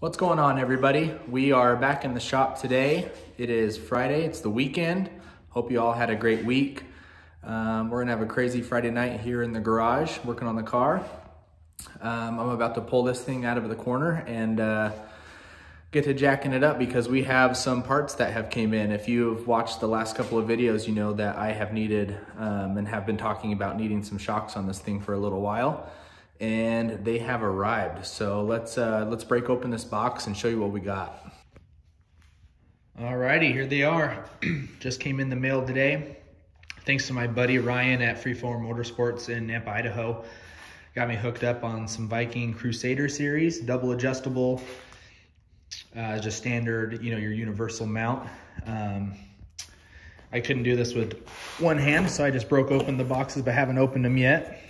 What's going on everybody? We are back in the shop today. It is Friday, it's the weekend. Hope you all had a great week. Um, we're gonna have a crazy Friday night here in the garage working on the car. Um, I'm about to pull this thing out of the corner and uh, get to jacking it up because we have some parts that have came in. If you've watched the last couple of videos, you know that I have needed um, and have been talking about needing some shocks on this thing for a little while and they have arrived. So let's uh, let's break open this box and show you what we got. Alrighty, here they are. Just came in the mail today. Thanks to my buddy Ryan at Freeform Motorsports in Nampa, Idaho. Got me hooked up on some Viking Crusader series, double adjustable, uh, just standard, you know, your universal mount. Um, I couldn't do this with one hand, so I just broke open the boxes, but haven't opened them yet.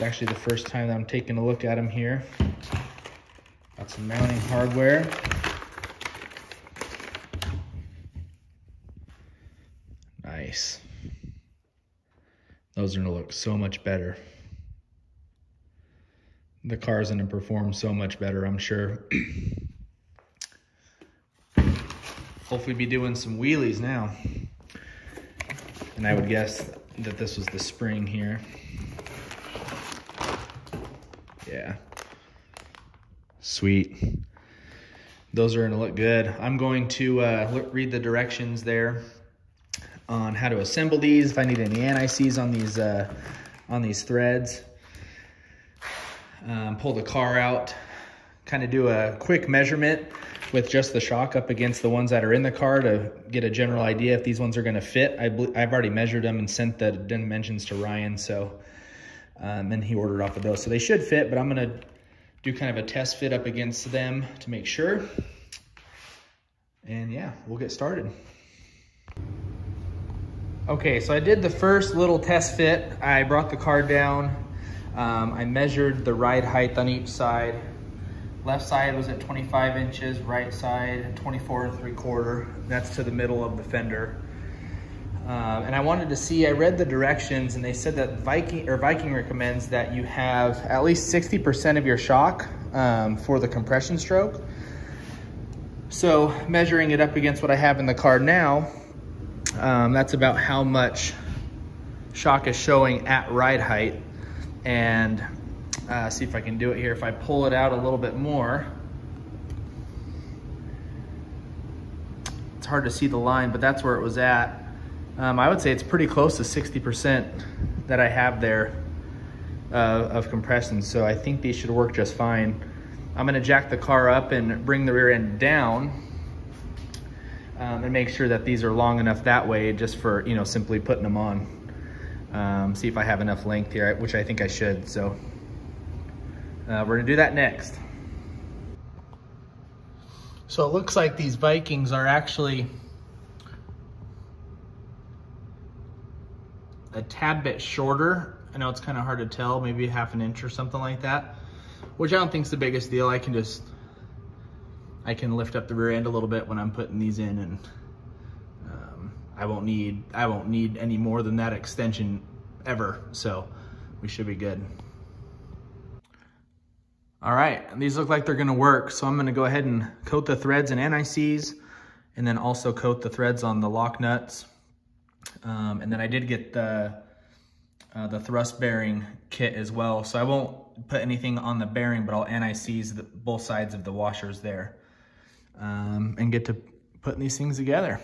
It's actually the first time that I'm taking a look at them here. Got some mounting hardware. Nice. Those are gonna look so much better. The car's gonna perform so much better, I'm sure. Hopefully be doing some wheelies now. And I would guess that this was the spring here. Yeah. Sweet. Those are gonna look good. I'm going to uh, read the directions there on how to assemble these, if I need any anti-seize on these, uh, on these threads. Um, pull the car out, kind of do a quick measurement with just the shock up against the ones that are in the car to get a general idea if these ones are gonna fit. I have already measured them and sent the dimensions to Ryan, so um, and he ordered off of those. So they should fit, but I'm gonna do kind of a test fit up against them to make sure. And yeah, we'll get started. Okay, so I did the first little test fit. I brought the car down. Um, I measured the ride height on each side. Left side was at 25 inches, right side 24 and 3 quarter. That's to the middle of the fender. Um, and I wanted to see, I read the directions and they said that Viking, or Viking recommends that you have at least 60% of your shock um, for the compression stroke. So measuring it up against what I have in the car now, um, that's about how much shock is showing at ride height. And uh, see if I can do it here. If I pull it out a little bit more, it's hard to see the line, but that's where it was at. Um, I would say it's pretty close to 60% that I have there uh, of compression. So I think these should work just fine. I'm gonna jack the car up and bring the rear end down um, and make sure that these are long enough that way just for, you know, simply putting them on. Um, see if I have enough length here, which I think I should. So uh, we're gonna do that next. So it looks like these Vikings are actually a tad bit shorter. I know it's kind of hard to tell, maybe half an inch or something like that, which I don't think is the biggest deal. I can just, I can lift up the rear end a little bit when I'm putting these in and um, I won't need, I won't need any more than that extension ever. So we should be good. All right, these look like they're gonna work. So I'm gonna go ahead and coat the threads in anti-seize and then also coat the threads on the lock nuts um, and then I did get the, uh, the thrust bearing kit as well. So I won't put anything on the bearing, but I'll anti-seize both sides of the washers there um, and get to putting these things together.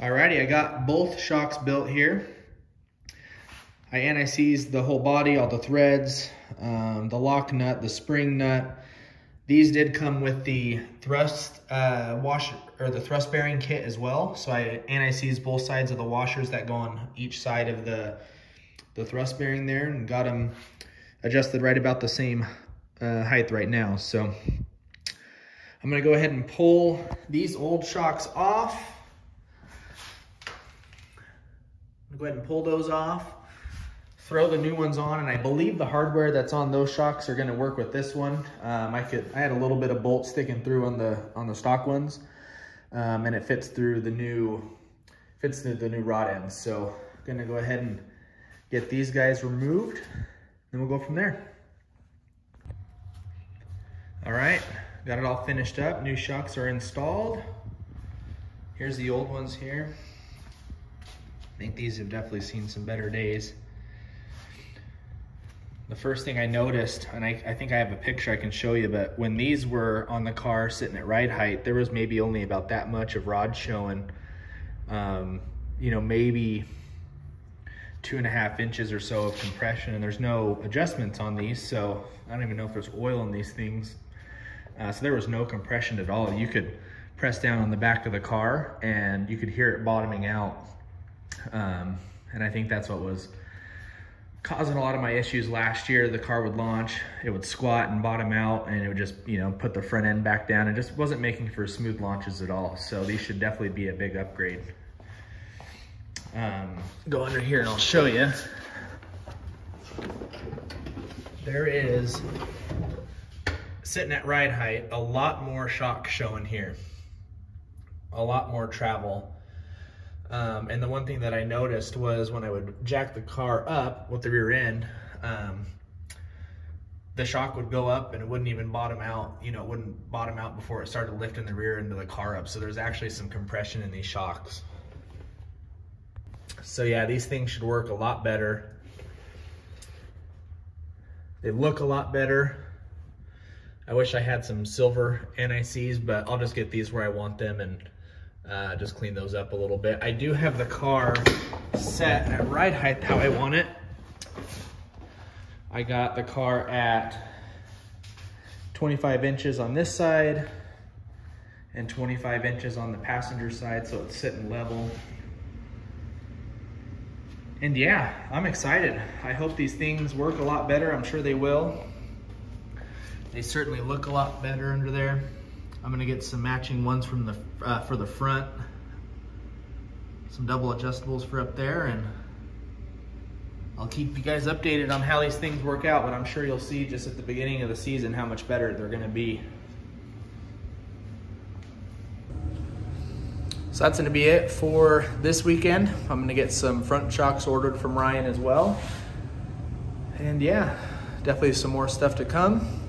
Alrighty, I got both shocks built here. I anti-seized the whole body, all the threads, um, the lock nut, the spring nut, these did come with the thrust uh, washer or the thrust bearing kit as well. So I anti-seized both sides of the washers that go on each side of the the thrust bearing there and got them adjusted right about the same uh, height right now. So I'm gonna go ahead and pull these old shocks off. Go ahead and pull those off throw the new ones on and I believe the hardware that's on those shocks are gonna work with this one. Um, I could, I had a little bit of bolt sticking through on the, on the stock ones um, and it fits through the new, fits through the new rod ends. So I'm gonna go ahead and get these guys removed and we'll go from there. All right, got it all finished up. New shocks are installed. Here's the old ones here. I think these have definitely seen some better days. The first thing I noticed, and I, I, think I have a picture I can show you, but when these were on the car sitting at ride height, there was maybe only about that much of rod showing. Um, you know, maybe two and a half inches or so of compression, and there's no adjustments on these, so I don't even know if there's oil in these things. Uh, so there was no compression at all. You could press down on the back of the car and you could hear it bottoming out. Um, and I think that's what was causing a lot of my issues last year. The car would launch, it would squat and bottom out and it would just, you know, put the front end back down. It just wasn't making for smooth launches at all. So these should definitely be a big upgrade. Um, go under here and I'll show you. There is, sitting at ride height, a lot more shock showing here. A lot more travel. Um, and the one thing that I noticed was when I would jack the car up with the rear end, um, the shock would go up and it wouldn't even bottom out, you know, it wouldn't bottom out before it started lifting the rear end of the car up. So there's actually some compression in these shocks. So yeah, these things should work a lot better. They look a lot better. I wish I had some silver NICs, but I'll just get these where I want them and uh, just clean those up a little bit. I do have the car set at ride height how I want it. I got the car at 25 inches on this side and 25 inches on the passenger side, so it's sitting level. And yeah, I'm excited. I hope these things work a lot better. I'm sure they will. They certainly look a lot better under there. I'm gonna get some matching ones from the uh, for the front. Some double adjustables for up there and I'll keep you guys updated on how these things work out, but I'm sure you'll see just at the beginning of the season how much better they're gonna be. So that's gonna be it for this weekend. I'm gonna get some front shocks ordered from Ryan as well. And yeah, definitely some more stuff to come.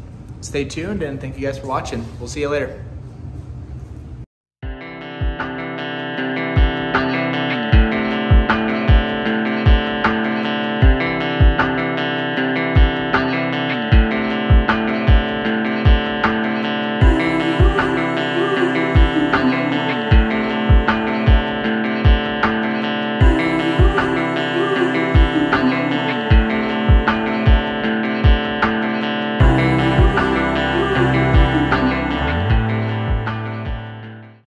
Stay tuned and thank you guys for watching. We'll see you later.